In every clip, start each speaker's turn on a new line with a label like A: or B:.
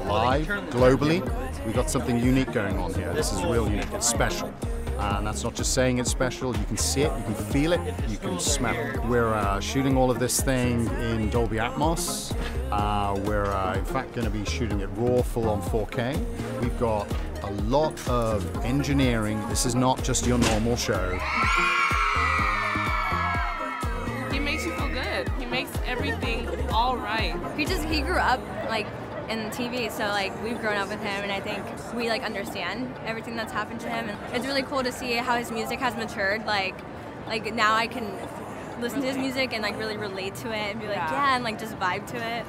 A: is going to go out live globally. We've got something unique going on here. This is real unique. It's special. And that's not just saying it's special. You can see it, you can feel it, you can smell it. We're uh, shooting all of this thing in Dolby Atmos. Uh, we're uh, in fact going to be shooting it raw, full on 4K. We've got a lot of engineering. This is not just your normal show.
B: He makes you feel good. He makes everything all right.
C: He just he grew up like in TV, so like we've grown up with him, and I think we like understand everything that's happened to him. And it's really cool to see how his music has matured. Like, like now I can listen to his music and like really relate to it and be like,
B: Yeah.
C: yeah, and like just vibe to it.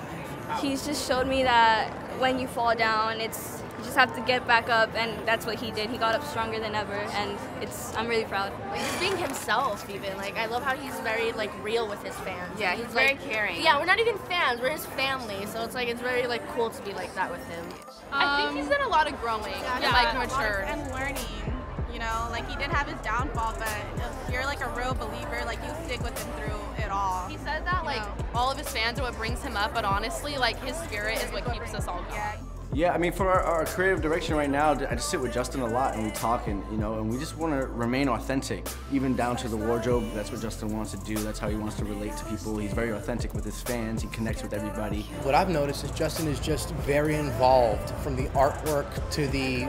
D: He's just showed me that when you fall down, it's you just have to get back up, and that's what he did. He got up stronger than ever, and it's I'm really proud.
E: Like just being himself even. Like I love how he's very like real with his fans.
B: Yeah, he's
E: like,
B: very caring.
E: Yeah, we're not even fans, we're his family. So it's like it's very like cool to be like that with him.
B: I think he's um, done a lot of growing and like matured.
F: and learning. You know, like he did have his downfall, but if you're like a real believer, like you stick with him through it all.
B: He said that like all of his fans are what brings him up, but honestly, like his spirit is what keeps us all going.
G: Yeah, I mean, for our, our creative direction right now, I just sit with Justin a lot and we talk and, you know, and we just want to remain authentic, even down to the wardrobe. That's what Justin wants to do. That's how he wants to relate to people. He's very authentic with his fans. He connects with everybody.
H: What I've noticed is Justin is just very involved from the artwork to the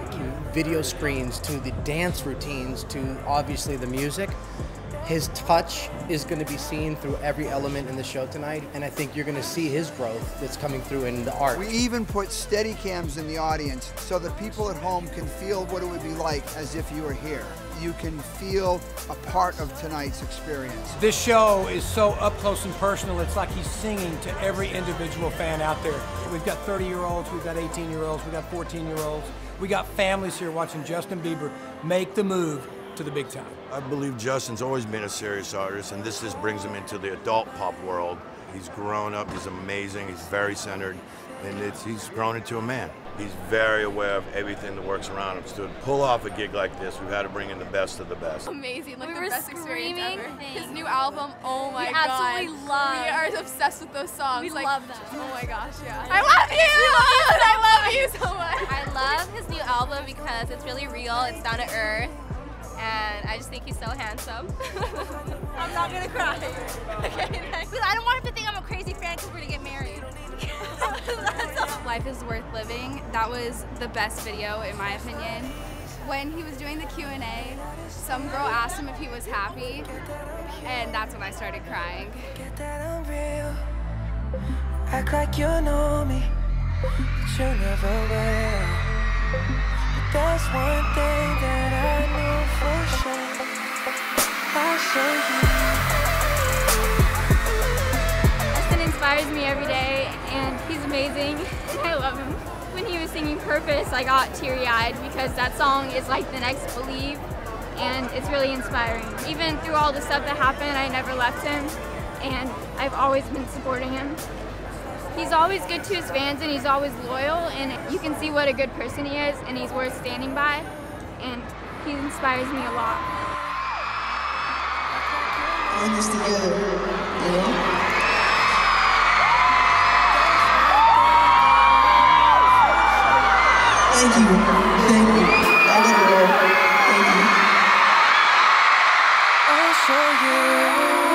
H: video screens to the dance routines to obviously the music. His touch is going to be seen through every element in the show tonight, and I think you're going to see his growth that's coming through in the art.
I: We even put steady cams in the audience so that people at home can feel what it would be like as if you were here. You can feel a part of tonight's experience.
J: This show is so up close and personal, it's like he's singing to every individual fan out there. We've got 30 year olds, we've got 18 year olds, we've got 14 year olds. We got families here watching Justin Bieber make the move to the big time.
K: I believe Justin's always been a serious artist, and this just brings him into the adult pop world. He's grown up, he's amazing, he's very centered, and it's, he's grown into a man. He's very aware of everything that works around him. So to pull off a gig like this, we've had to bring in the best of the best.
B: Amazing, like
C: We
B: the
C: were
B: best experience
C: screaming
B: ever.
C: things.
B: His new album, oh my
C: We
B: god.
C: absolutely love-
B: We are obsessed with those songs.
C: We
B: like,
C: love them.
B: Oh my gosh, yeah. I love you! I love you so much.
C: I love his new album because it's really real, it's down to earth, and I just think he's so handsome. I'm not gonna cry. okay, next. I don't want him to think I'm a crazy fan because we're gonna get married.
D: Life is worth living. That was the best video in my opinion. When he was doing the Q&A, some girl asked him if he was happy, and that's when I started crying.
L: Get that I'm real. Act like you know me, but you never will. But there's one thing that show you.
D: Inspires me every day, and he's amazing. I love him. When he was singing Purpose, I got teary-eyed because that song is like the next Believe, and it's really inspiring. Even through all the stuff that happened, I never left him, and I've always been supporting him. He's always good to his fans, and he's always loyal, and you can see what a good person he is, and he's worth standing by, and he inspires me a lot
L: in this together, you know? Thank you. Thank you. I gotta go. Thank you. I'll show you.